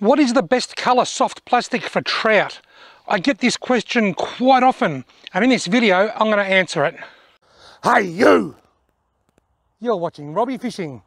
What is the best colour soft plastic for trout? I get this question quite often and in this video I'm going to answer it. Hey you! You're watching Robbie Fishing.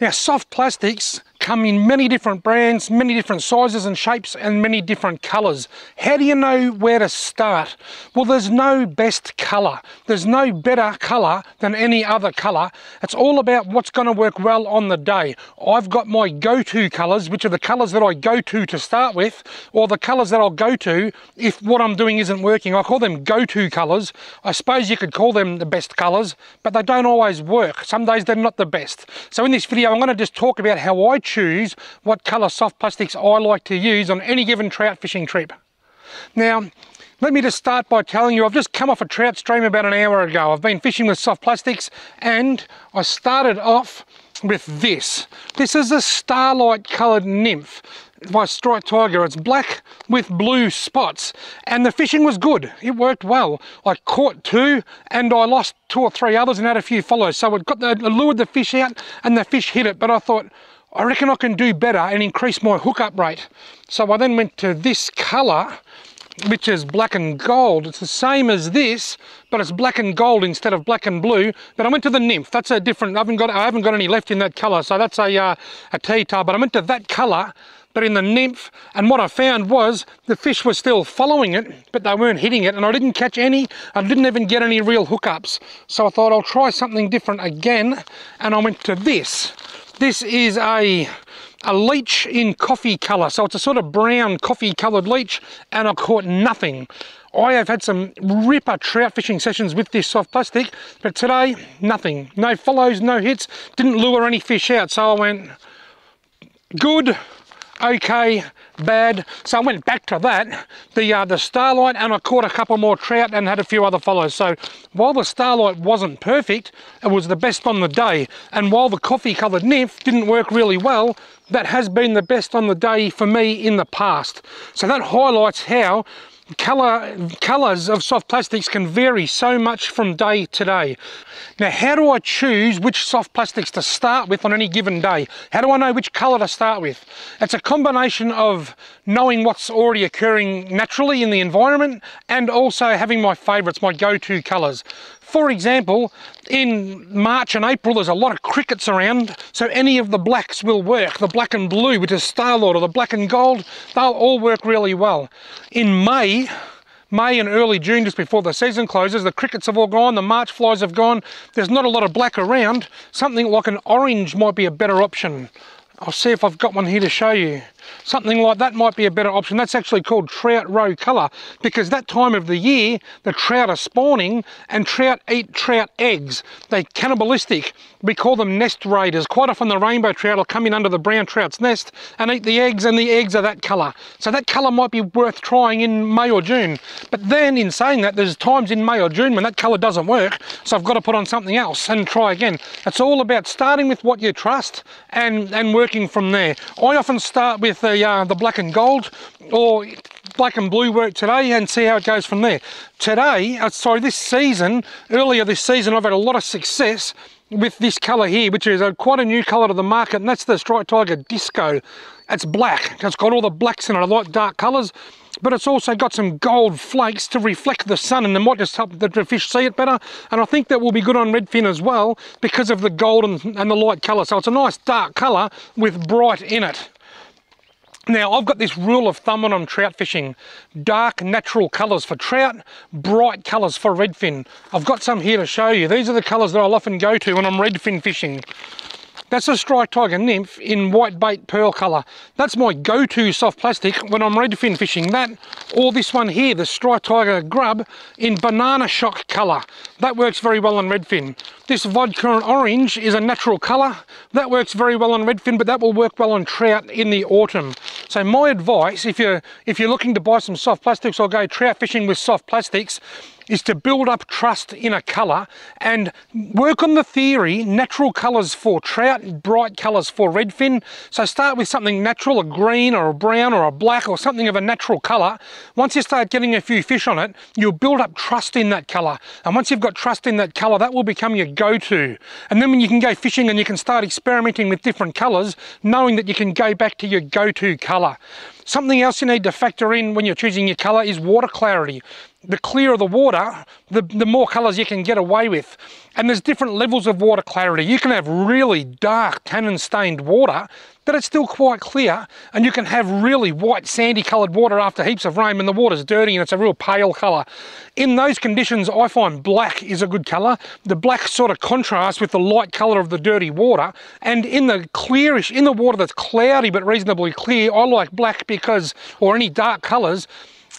Now soft plastics come in many different brands, many different sizes and shapes and many different colours. How do you know where to start? Well there's no best colour. There's no better colour than any other colour. It's all about what's going to work well on the day. I've got my go-to colours which are the colours that I go to to start with or the colours that I'll go to if what I'm doing isn't working. I call them go-to colours. I suppose you could call them the best colours but they don't always work. Some days they're not the best. So in this video I'm going to just talk about how I choose what colour soft plastics I like to use on any given trout fishing trip. Now, let me just start by telling you, I've just come off a trout stream about an hour ago. I've been fishing with soft plastics and I started off with this. This is a starlight coloured nymph by Strike Tiger. It's black with blue spots and the fishing was good. It worked well. I caught two and I lost two or three others and had a few follows. So it got the, lured the fish out and the fish hit it. But I thought, I reckon I can do better and increase my hookup rate. So I then went to this colour, which is black and gold. It's the same as this, but it's black and gold instead of black and blue. But I went to the nymph. That's a different, I haven't got, I haven't got any left in that colour. So that's a, uh, a T-tar, but I went to that colour but in the nymph and what I found was the fish were still following it but they weren't hitting it and I didn't catch any I didn't even get any real hookups so I thought I'll try something different again and I went to this this is a a leech in coffee colour, so it's a sort of brown coffee coloured leech, and I caught nothing. I have had some ripper trout fishing sessions with this soft plastic, but today, nothing. No follows, no hits, didn't lure any fish out, so I went, good, okay, bad. So I went back to that, the uh, the Starlight, and I caught a couple more trout and had a few other follows. So while the Starlight wasn't perfect, it was the best on the day. And while the coffee coloured nymph didn't work really well, that has been the best on the day for me in the past. So that highlights how color colors of soft plastics can vary so much from day to day. Now how do i choose which soft plastics to start with on any given day? How do i know which color to start with? It's a combination of knowing what's already occurring naturally in the environment and also having my favorites my go-to colors for example, in March and April, there's a lot of crickets around, so any of the blacks will work. The black and blue, which is Starlight, or the black and gold, they'll all work really well. In May, May and early June, just before the season closes, the crickets have all gone, the March flies have gone, there's not a lot of black around. Something like an orange might be a better option. I'll see if I've got one here to show you. Something like that might be a better option. That's actually called trout roe colour because that time of the year the trout are spawning and trout eat trout eggs. They're cannibalistic. We call them nest raiders. Quite often the rainbow trout will come in under the brown trout's nest and eat the eggs and the eggs are that colour. So that colour might be worth trying in May or June. But then in saying that there's times in May or June when that colour doesn't work so I've got to put on something else and try again. It's all about starting with what you trust and, and working from there. I often start with with the, uh, the black and gold or black and blue work today and see how it goes from there. Today, uh, sorry, this season, earlier this season, I've had a lot of success with this colour here, which is a, quite a new colour to the market, and that's the Strike Tiger Disco. It's black. It's got all the blacks in it. I like dark colours, but it's also got some gold flakes to reflect the sun, and it might just help the fish see it better. And I think that will be good on redfin as well because of the gold and, and the light colour. So it's a nice dark colour with bright in it. Now I've got this rule of thumb when I'm trout fishing. Dark natural colours for trout, bright colours for redfin. I've got some here to show you. These are the colours that I'll often go to when I'm redfin fishing. That's a Strike Tiger Nymph in white bait pearl colour. That's my go-to soft plastic when I'm redfin fishing. That or this one here, the Strike Tiger Grub in banana shock colour. That works very well on redfin. This vodka orange is a natural colour. That works very well on redfin, but that will work well on trout in the autumn. So my advice, if you're if you're looking to buy some soft plastics or go trout fishing with soft plastics, is to build up trust in a colour and work on the theory, natural colours for trout, bright colours for redfin. So start with something natural, a green or a brown or a black or something of a natural colour. Once you start getting a few fish on it, you'll build up trust in that colour. And once you've got trust in that colour, that will become your go-to. And then when you can go fishing and you can start experimenting with different colours, knowing that you can go back to your go-to colour. Something else you need to factor in when you're choosing your colour is water clarity the clearer the water, the, the more colours you can get away with. And there's different levels of water clarity. You can have really dark tannin stained water, but it's still quite clear. And you can have really white sandy coloured water after heaps of rain when the water's dirty and it's a real pale colour. In those conditions, I find black is a good colour. The black sort of contrasts with the light colour of the dirty water. And in the clearish, in the water that's cloudy but reasonably clear, I like black because, or any dark colours,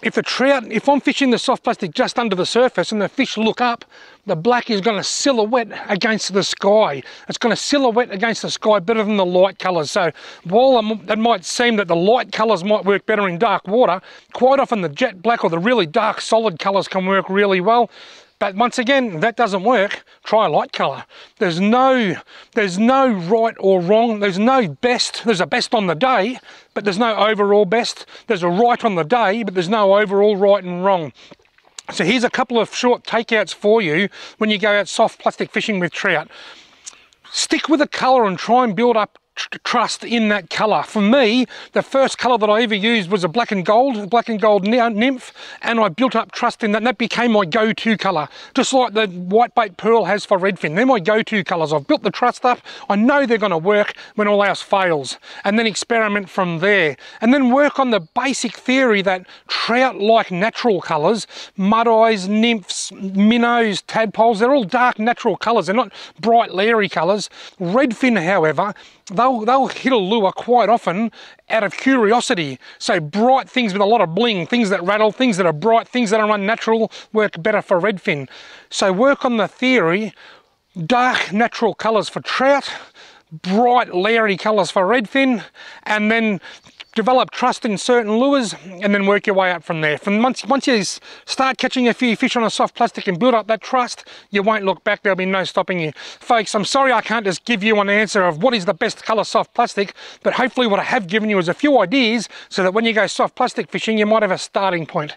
if the trout, if I'm fishing the soft plastic just under the surface and the fish look up, the black is going to silhouette against the sky. It's going to silhouette against the sky better than the light colours. So while it might seem that the light colours might work better in dark water, quite often the jet black or the really dark solid colours can work really well. But once again, that doesn't work. Try a light color. There's no, there's no right or wrong. There's no best. There's a best on the day, but there's no overall best. There's a right on the day, but there's no overall right and wrong. So here's a couple of short takeouts for you when you go out soft plastic fishing with trout. Stick with a color and try and build up trust in that colour. For me, the first colour that I ever used was a black and gold, black and gold nymph, and I built up trust in that, and that became my go-to colour, just like the whitebait pearl has for redfin. They're my go-to colours. I've built the trust up. I know they're going to work when all else fails, and then experiment from there, and then work on the basic theory that trout like natural colours, mud eyes, nymphs, minnows, tadpoles, they're all dark natural colours. They're not bright, leery colours. Redfin, however, they'll, they'll hit a lure quite often out of curiosity. So bright things with a lot of bling, things that rattle, things that are bright, things that are unnatural work better for redfin. So work on the theory, dark natural colours for trout, bright leery colours for redfin, and then develop trust in certain lures and then work your way up from there. From once, once you start catching a few fish on a soft plastic and build up that trust, you won't look back. There'll be no stopping you. Folks, I'm sorry I can't just give you an answer of what is the best color soft plastic, but hopefully what I have given you is a few ideas so that when you go soft plastic fishing, you might have a starting point.